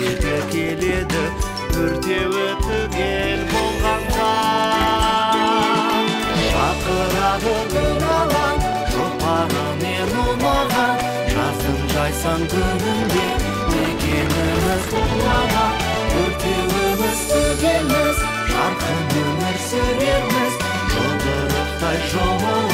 жерге келеді өртеуі түгел болғанда шақырады күн алаң шолпанымен ұнаған. Жаздың жайсан күнінде мекеніміз құлаған өртеуіміз түгелміз жарқын өмір сүрерміз жұдырықтай жұмылып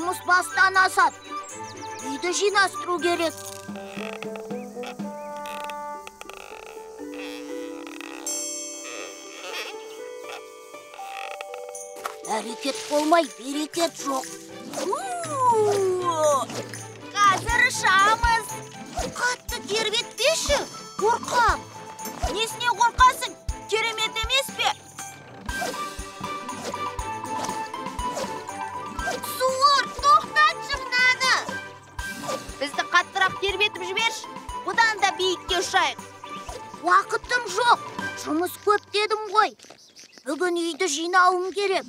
жұмыс бастан асады. Үйді жинастыру керек әрекет болмай берекет жоқ. Қазір ұшамыз. Қатты тербетпеші қорқам. Тербетіп жіберші. Бұдан да биікке ұшайық. Уақытым жоқ. Жұмыс көп дедім ғой. Бүгін үйді жинауым керек.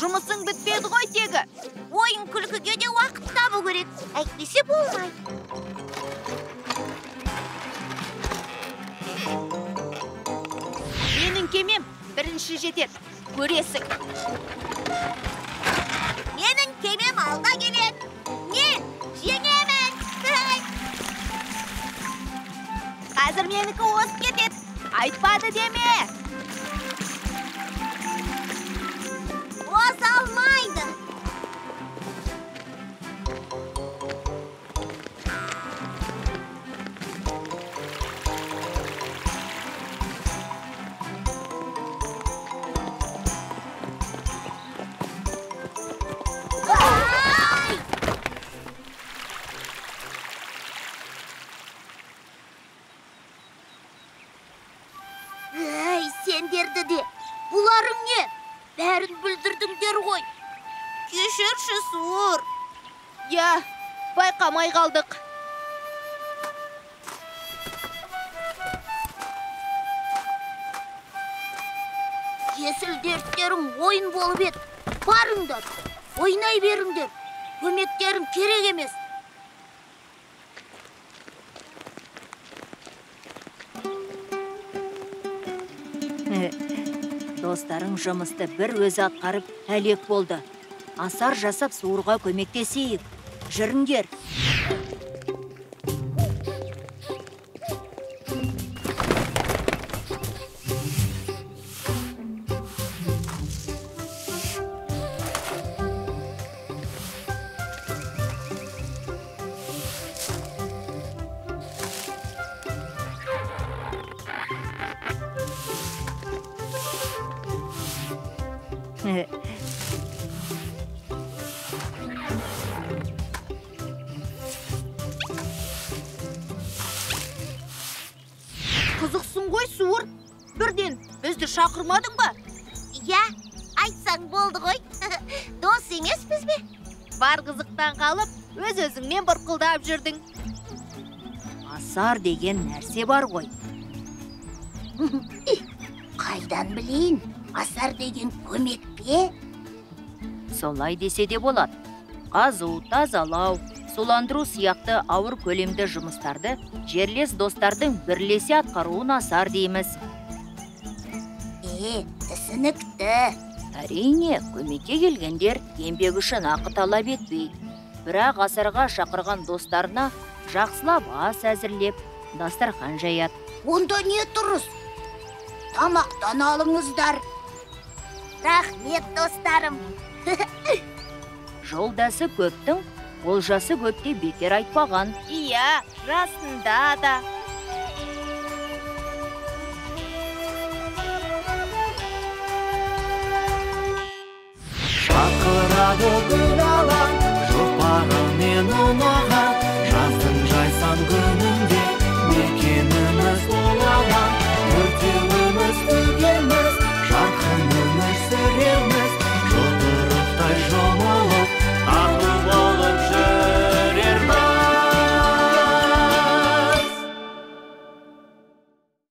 Жұмысың бітпеді ғой тегі. Ойын күлкіге де уақыт табу керек. Әйтпесе болмайды менің кемем бірінші жетеді көресің. Менің кемем алда келеді мен жеңемін. Қазір менікі озып кетеді айтпады деме сендерді де. Бұларың не? Бәрін бүлдірдіңдер ғой. Кешірші суыр. Иә байқамай қалдық. Есіл дерттерің ойын болып еді. Барыңдар ойнай беріңдер. Көмектерің керек емес. Достарың жұмысты бір өзі атқарып әлек болды. Асар жасап суырға көмектесейік. Жүріңдер. Қызықсың ғой суыр. Бірден бізді шақырмадың ба? Иә айтсаң болды ғой. Дос емеспіз бе? Бар қызықтан қалып өз өзіңмен бұрқылдап жүрдің. Асар деген нәрсе бар ғой. Қайдан білейін? Асар деген көмек пе солай десе де болады қазу тазалау суландыру сияқты ауыр көлемді жұмыстарды жерлес достардың бірлесе атқаруын асар дейміз. Е түсінікті. Әрине көмекке келгендер еңбек үшін ақы талап етпейді бірақ асарға шақырған достарына жақсылап ас әзірлеп дастархан жаяды онда не тұрыс? Тамақтан алыңыздар рахмет достарым. Жолдасы көптің олжасы көпте бекер айтпаған. Иә расында да. Шақырады